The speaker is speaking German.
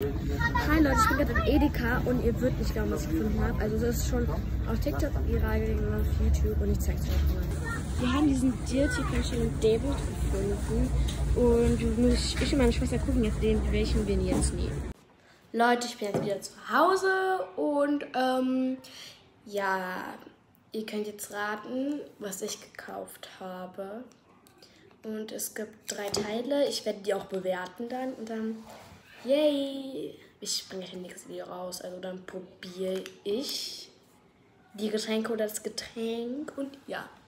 Hi Leute, ich bin gerade in Edeka und ihr würdet nicht glauben, was ich gefunden habe. Also das ist schon auf TikTok viral gegangen auf YouTube und ich zeig's euch mal. Wir haben diesen Dirty Pension David gefunden und ich und meine Schwester gucken jetzt den, welchen wir jetzt nehmen. Leute, ich bin jetzt wieder zu Hause und ähm, ja, ihr könnt jetzt raten, was ich gekauft habe. Und es gibt drei Teile. Ich werde die auch bewerten dann und dann Yay! Ich bringe gleich ein nächstes Video raus. Also dann probiere ich die Getränke oder das Getränk und ja.